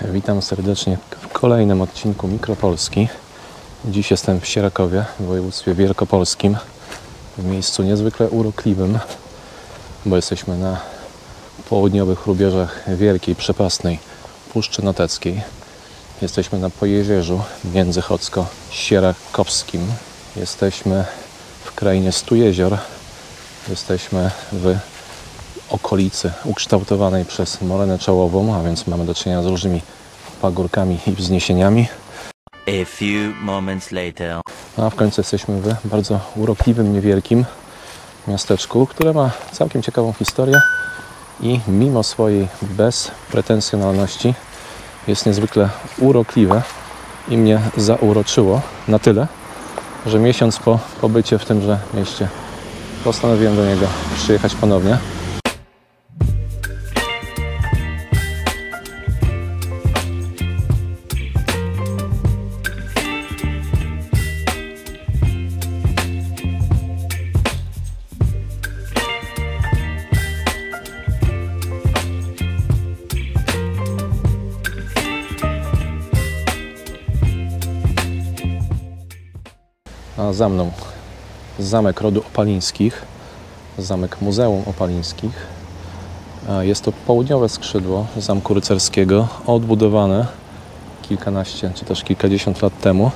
Witam serdecznie w kolejnym odcinku Mikropolski. Dziś jestem w Sierakowie, w województwie wielkopolskim, w miejscu niezwykle urokliwym, bo jesteśmy na południowych rubieżach wielkiej, przepastnej Puszczy Noteckiej. Jesteśmy na Pojezierzu międzychodzko-sierakowskim. Jesteśmy w krainie stu jezior. Jesteśmy w okolicy ukształtowanej przez morenę czołową, a więc mamy do czynienia z różnymi pagórkami i wzniesieniami. A few moments later. A w końcu jesteśmy w bardzo urokliwym, niewielkim miasteczku, które ma całkiem ciekawą historię i mimo swojej bezpretensjonalności jest niezwykle urokliwe i mnie zauroczyło na tyle, że miesiąc po pobycie w tymże mieście postanowiłem do niego przyjechać ponownie. Za mną zamek rodu Opalińskich, zamek Muzeum Opalińskich. Jest to południowe skrzydło zamku rycerskiego, odbudowane kilkanaście czy też kilkadziesiąt lat temu.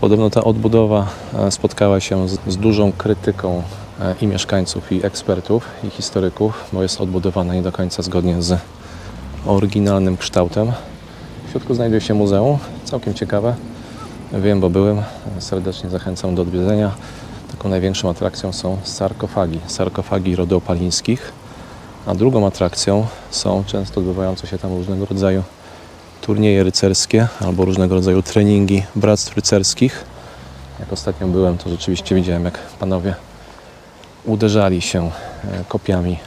Podobno ta odbudowa spotkała się z, z dużą krytyką i mieszkańców, i ekspertów, i historyków, bo jest odbudowana nie do końca zgodnie z oryginalnym kształtem. W środku znajduje się muzeum, całkiem ciekawe. Wiem, bo byłem. Serdecznie zachęcam do odwiedzenia. Taką największą atrakcją są sarkofagi, sarkofagi rodu Opalińskich. A drugą atrakcją są często odbywające się tam różnego rodzaju turnieje rycerskie albo różnego rodzaju treningi bractw rycerskich. Jak ostatnio byłem, to rzeczywiście widziałem, jak panowie uderzali się e, kopiami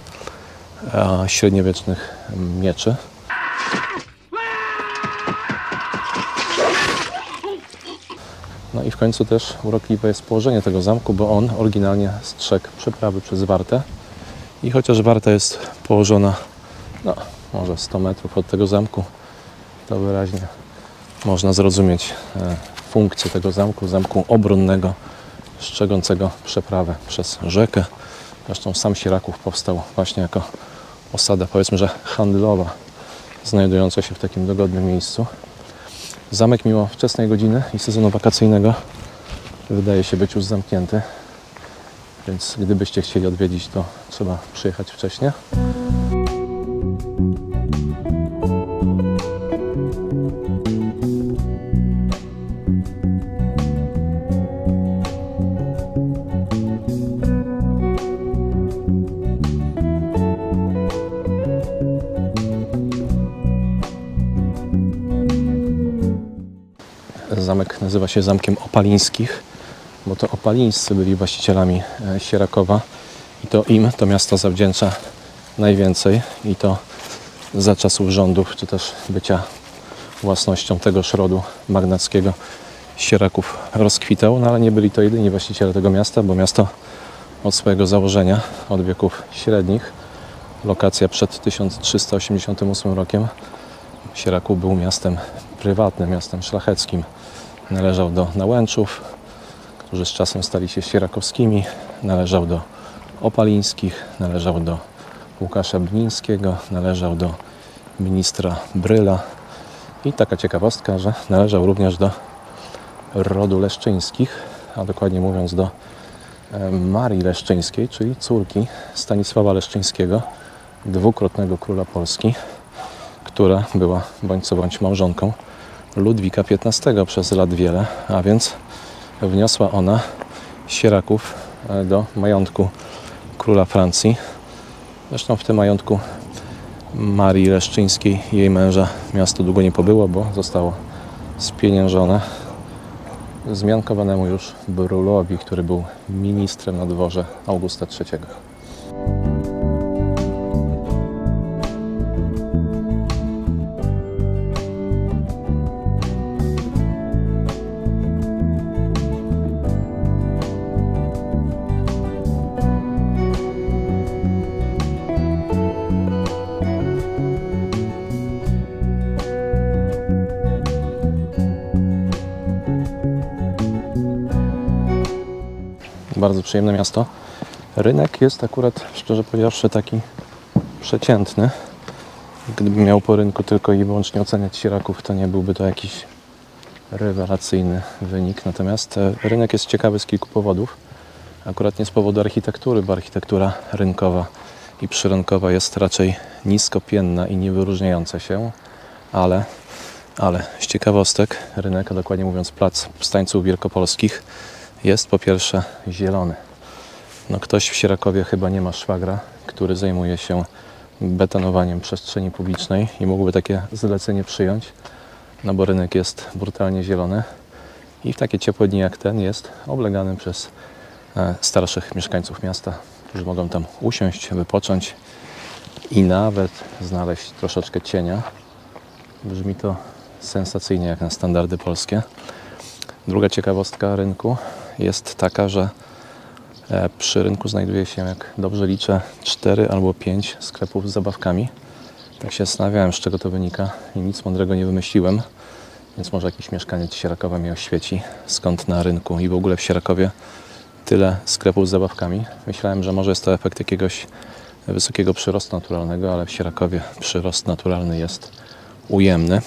e, średniowiecznych mieczy. I w końcu też urokliwe jest położenie tego zamku, bo on oryginalnie strzegł przeprawy przez Wartę. I chociaż Warta jest położona, no, może 100 metrów od tego zamku, to wyraźnie można zrozumieć e, funkcję tego zamku, zamku obronnego, strzegącego przeprawę przez rzekę. Zresztą sam Sieraków powstał właśnie jako osada, powiedzmy, że handlowa, znajdująca się w takim dogodnym miejscu. Zamek mimo wczesnej godziny i sezonu wakacyjnego wydaje się być już zamknięty. Więc gdybyście chcieli odwiedzić, to trzeba przyjechać wcześniej. Zamek nazywa się Zamkiem Opalińskich, bo to Opalińscy byli właścicielami e, Sierakowa i to im to miasto zawdzięcza najwięcej i to za czasów rządów, czy też bycia własnością tegoż rodu magnackiego Sieraków rozkwitał, no ale nie byli to jedyni właściciele tego miasta, bo miasto od swojego założenia, od wieków średnich, lokacja przed 1388 rokiem, Sieraków był miastem prywatnym, miastem szlacheckim. Należał do Nałęczów, którzy z czasem stali się sierakowskimi. Należał do Opalińskich, należał do Łukasza Blińskiego, należał do ministra Bryla. I taka ciekawostka, że należał również do rodu Leszczyńskich, a dokładnie mówiąc do e, Marii Leszczyńskiej, czyli córki Stanisława Leszczyńskiego, dwukrotnego króla Polski, która była bądź co bądź małżonką Ludwika XV przez lat wiele, a więc wniosła ona sieraków e, do majątku króla Francji. Zresztą w tym majątku Marii Leszczyńskiej, jej męża, miasto długo nie pobyło, bo zostało spieniężone zmiankowanemu już Brulowi, który był ministrem na dworze Augusta III. Bardzo przyjemne miasto. Rynek jest akurat, szczerze powiedziawszy, taki przeciętny. Gdybym miał po rynku tylko i wyłącznie oceniać sieraków, to nie byłby to jakiś rewelacyjny wynik. Natomiast e, rynek jest ciekawy z kilku powodów. Akurat nie z powodu architektury, bo architektura rynkowa i przyrynkowa jest raczej niskopienna i niewyróżniająca się, ale, ale z ciekawostek rynek, a dokładnie mówiąc plac Powstańców Wielkopolskich jest po pierwsze zielony. No ktoś w Sierakowie chyba nie ma szwagra, który zajmuje się betonowaniem przestrzeni publicznej i mógłby takie zlecenie przyjąć, no bo rynek jest brutalnie zielony i w takie ciepłe dni jak ten jest oblegany przez e, starszych mieszkańców miasta, którzy mogą tam usiąść, wypocząć i nawet znaleźć troszeczkę cienia. Brzmi to sensacyjnie jak na standardy polskie. Druga ciekawostka rynku jest taka, że e, przy rynku znajduje się, jak dobrze liczę, 4 albo 5 sklepów z zabawkami. Tak się zastanawiałem, z czego to wynika i nic mądrego nie wymyśliłem, więc może jakiś mieszkaniec Sierakowa mnie oświeci, skąd na rynku i w ogóle w Sierakowie tyle sklepów z zabawkami. Myślałem, że może jest to efekt jakiegoś wysokiego przyrostu naturalnego, ale w Sierakowie przyrost naturalny jest ujemny.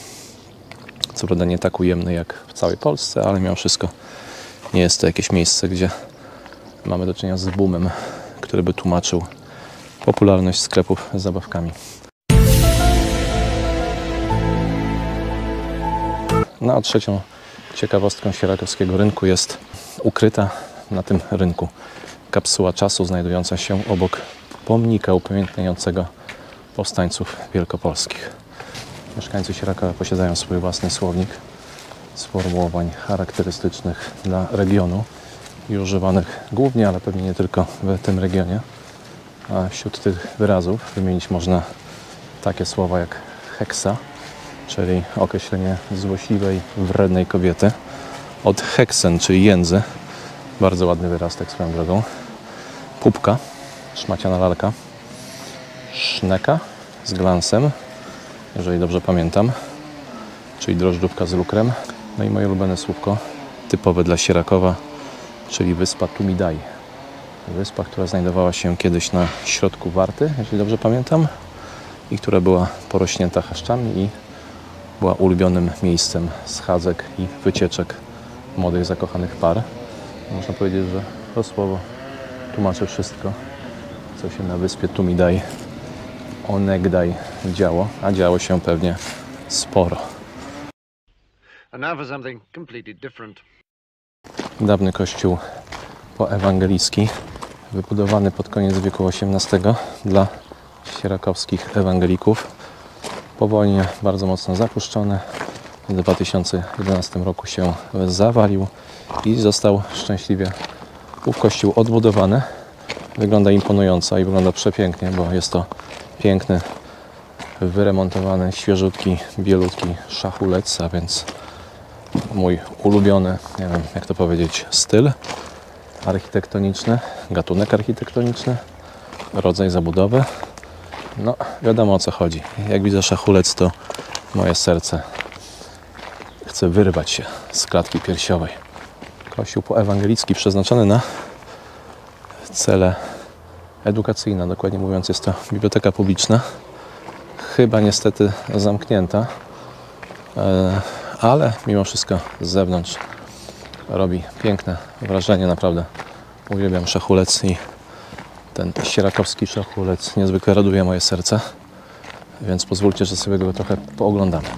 Co prawda nie tak ujemny jak w całej Polsce, ale mimo wszystko nie jest to jakieś miejsce, gdzie mamy do czynienia z boomem, który by tłumaczył popularność sklepów z zabawkami. No a trzecią ciekawostką sierakowskiego rynku jest ukryta na tym rynku kapsuła czasu znajdująca się obok pomnika upamiętniającego powstańców wielkopolskich. Mieszkańcy Sierakowa posiadają swój własny słownik sformułowań charakterystycznych dla regionu i używanych głównie, ale pewnie nie tylko w tym regionie. A wśród tych wyrazów wymienić można takie słowa jak heksa, czyli określenie złośliwej, wrednej kobiety, od heksen, czyli jędzy, bardzo ładny wyraz, tak swoją drogą, pupka, szmaciana lalka, szneka z glansem, jeżeli dobrze pamiętam, czyli drożdżówka z lukrem. No i moje ulubione słówko, typowe dla Sierakowa, czyli wyspa Tumidai. Wyspa, która znajdowała się kiedyś na środku Warty, jeśli dobrze pamiętam, i która była porośnięta chaszczami i była ulubionym miejscem schadzek i wycieczek młodych, zakochanych par. Można powiedzieć, że to słowo tłumaczy wszystko, co się na wyspie Tumidai onegdaj działo, a działo się pewnie sporo. Now for something completely different. Dawny kościół poewangelicki, wybudowany pod koniec wieku XVIII dla sierakowskich ewangelików. Po wojnie bardzo mocno zapuszczony. W 2011 roku się zawalił i został szczęśliwie ów kościół odbudowany. Wygląda imponująco i wygląda przepięknie, bo jest to piękny, wyremontowany, świeżutki, bielutki szachulec, a więc mój ulubiony, nie wiem jak to powiedzieć, styl architektoniczny, gatunek architektoniczny, rodzaj zabudowy. No, wiadomo o co chodzi. Jak widzę szachulec, to moje serce chce wyrwać się z klatki piersiowej. Kościół poewangelicki przeznaczony na cele edukacyjne, dokładnie mówiąc jest to biblioteka publiczna. Chyba niestety zamknięta, e, ale mimo wszystko z zewnątrz robi piękne wrażenie, naprawdę uwielbiam szachulec i ten sierakowski szachulec niezwykle raduje moje serce, więc pozwólcie, że sobie go trochę pooglądamy.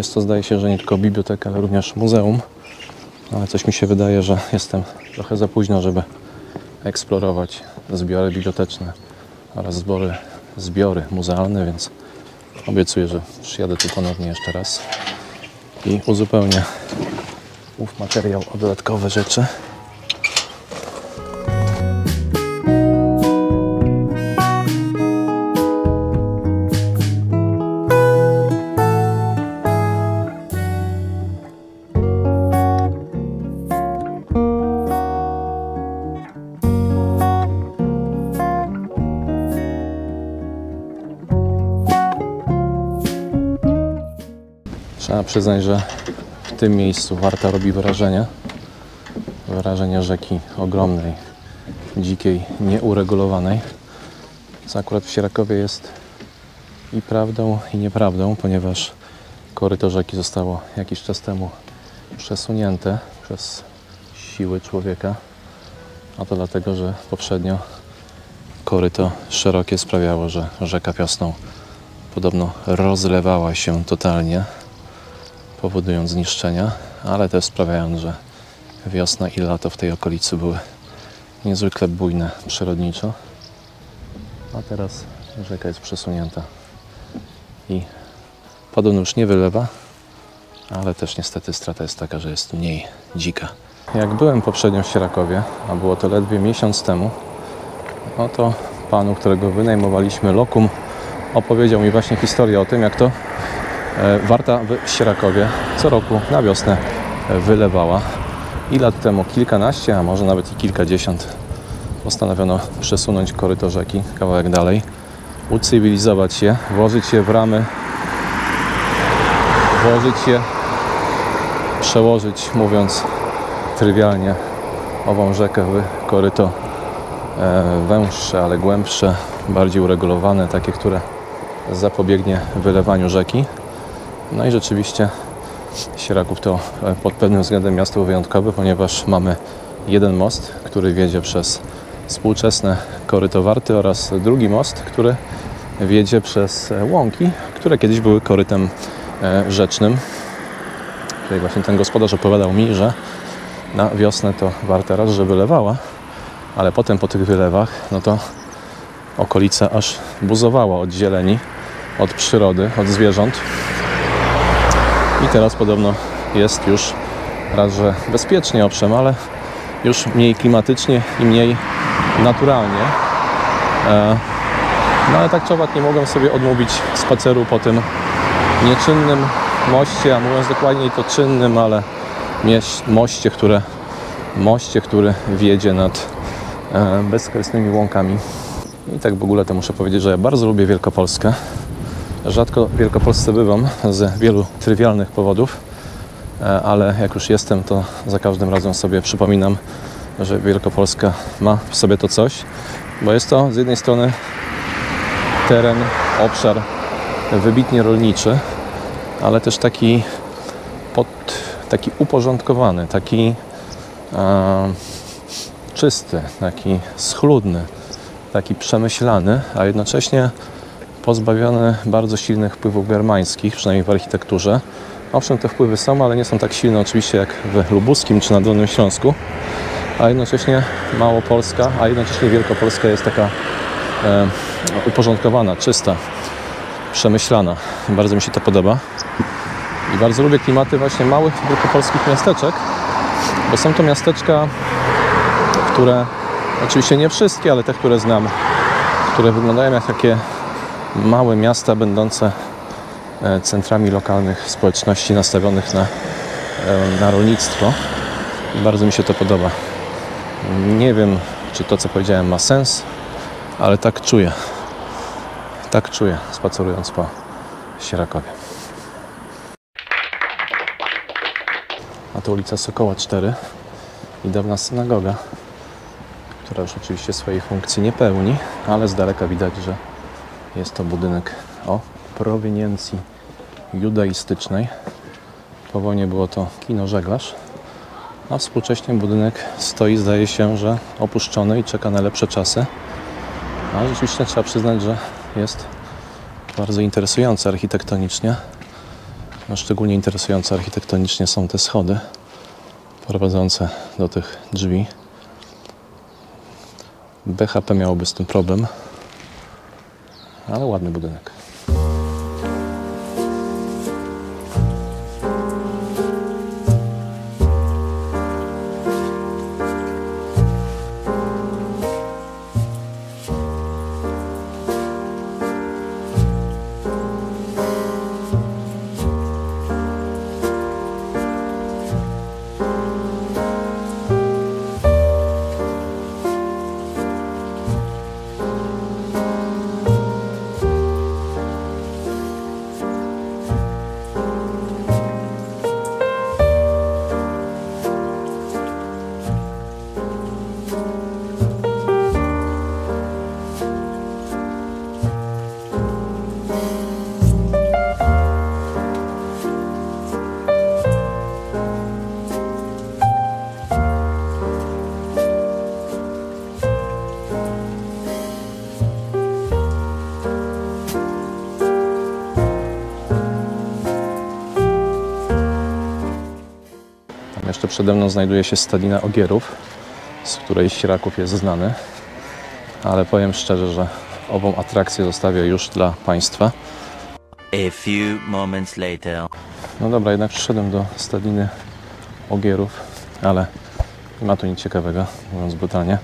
Jest to zdaje się, że nie tylko biblioteka, ale również muzeum. No, Ale coś mi się wydaje, że jestem trochę za późno, żeby eksplorować zbiory biblioteczne oraz zbory, zbiory muzealne, więc obiecuję, że przyjadę tu ponownie jeszcze raz i uzupełnię Mów materiał o dodatkowe rzeczy. Trzeba przyznać, że w tym miejscu Warta robi wrażenie. Wrażenie rzeki ogromnej, dzikiej, nieuregulowanej. Co akurat w Sierakowie jest i prawdą, i nieprawdą, ponieważ koryto rzeki zostało jakiś czas temu przesunięte przez siły człowieka. A to dlatego, że poprzednio koryto szerokie sprawiało, że rzeka wiosną podobno rozlewała się totalnie powodując zniszczenia, ale też sprawiając, że wiosna i lato w tej okolicy były niezwykle bujne przyrodniczo. A teraz rzeka jest przesunięta i podobno już nie wylewa, ale też niestety strata jest taka, że jest mniej dzika. Jak byłem poprzednio w Sierakowie, a było to ledwie miesiąc temu, no to panu, którego wynajmowaliśmy lokum, opowiedział mi właśnie historię o tym, jak to Warta w Sierakowie co roku na wiosnę wylewała. I lat temu kilkanaście, a może nawet i kilkadziesiąt postanowiono przesunąć koryto rzeki kawałek dalej, ucywilizować je, włożyć je w ramy, włożyć je, przełożyć, mówiąc trywialnie, ową rzekę w koryto e, węższe, ale głębsze, bardziej uregulowane, takie, które zapobiegnie wylewaniu rzeki. No i rzeczywiście Sieraków to e, pod pewnym względem miasto wyjątkowe, ponieważ mamy jeden most, który wiedzie przez współczesne koryto Warty oraz drugi most, który wiedzie przez e, łąki, które kiedyś były korytem e, rzecznym. Tutaj właśnie ten gospodarz opowiadał mi, że na wiosnę to Warta raz, że wylewała, ale potem po tych wylewach, no to okolica aż buzowała od zieleni, od przyrody, od zwierząt. I teraz podobno jest już raz, że bezpiecznie owszem, ale już mniej klimatycznie i mniej naturalnie. E, no ale tak czy owak nie mogłem sobie odmówić spaceru po tym nieczynnym moście, a mówiąc dokładniej to czynnym, ale moście, które, moście, który wiedzie nad e, bezkresnymi łąkami. I tak w ogóle to muszę powiedzieć, że ja bardzo lubię Wielkopolskę. Rzadko w Wielkopolsce bywam z wielu trywialnych powodów, e, ale jak już jestem, to za każdym razem sobie przypominam, że Wielkopolska ma w sobie to coś, bo jest to z jednej strony teren, obszar wybitnie rolniczy, ale też taki, pod, taki uporządkowany, taki e, czysty, taki schludny, taki przemyślany, a jednocześnie pozbawione bardzo silnych wpływów germańskich, przynajmniej w architekturze. Owszem, te wpływy są, ale nie są tak silne oczywiście jak w Lubuskim czy na Dolnym Śląsku, a jednocześnie Małopolska, a jednocześnie Wielkopolska jest taka e, uporządkowana, czysta, przemyślana. Bardzo mi się to podoba. I bardzo lubię klimaty właśnie małych wielkopolskich miasteczek, bo są to miasteczka, które oczywiście nie wszystkie, ale te, które znam, które wyglądają jak takie małe miasta będące e, centrami lokalnych społeczności nastawionych na, e, na rolnictwo. Bardzo mi się to podoba. Nie wiem, czy to, co powiedziałem, ma sens, ale tak czuję. Tak czuję, spacerując po Sierakowie. A to ulica Sokoła 4 i dawna synagoga, która już oczywiście swojej funkcji nie pełni, ale z daleka widać, że jest to budynek o proweniencji judaistycznej. Po wojnie było to kino żeglarz, a współcześnie budynek stoi, zdaje się, że opuszczony i czeka na lepsze czasy. A rzeczywiście trzeba przyznać, że jest bardzo interesujący architektonicznie. No, szczególnie interesujące architektonicznie są te schody prowadzące do tych drzwi. BHP miałoby z tym problem, ale ładny budynek. Jeszcze przede mną znajduje się stadina ogierów, z której Siraków jest znany. Ale powiem szczerze, że ową atrakcję zostawię już dla Państwa. A few moments later. No dobra, jednak przyszedłem do stadiny ogierów, ale nie ma tu nic ciekawego, mówiąc brutalnie.